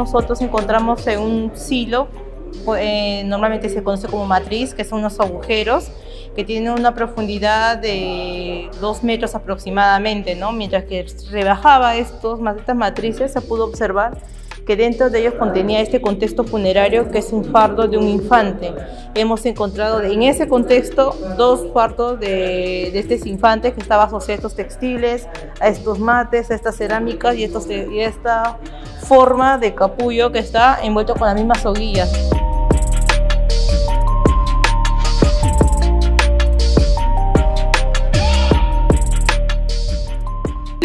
nosotros encontramos en un silo, eh, normalmente se conoce como matriz, que son unos agujeros que tienen una profundidad de dos metros aproximadamente, ¿no? Mientras que rebajaba estos, estas matrices, se pudo observar que dentro de ellos contenía este contexto funerario que es un fardo de un infante. Hemos encontrado en ese contexto dos fardos de, de estos infantes que estaban asociados a estos textiles, a estos mates, a estas cerámicas y, estos, y esta forma de capullo que está envuelto con las mismas soguillas.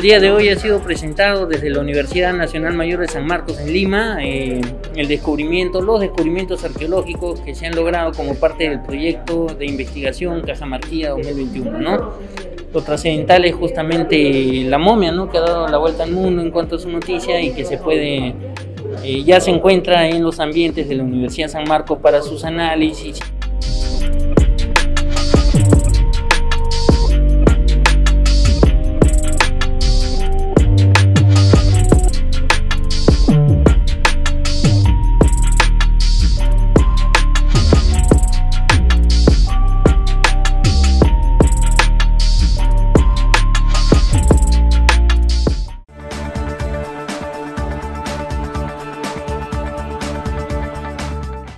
Día de hoy ha sido presentado desde la Universidad Nacional Mayor de San Marcos en Lima eh, el descubrimiento, los descubrimientos arqueológicos que se han logrado como parte del proyecto de investigación Cajamarquía 2021. ¿no? Lo trascendental es justamente la momia, ¿no? que ha dado la vuelta al mundo en cuanto a su noticia y que se puede, eh, ya se encuentra en los ambientes de la Universidad San Marcos para sus análisis.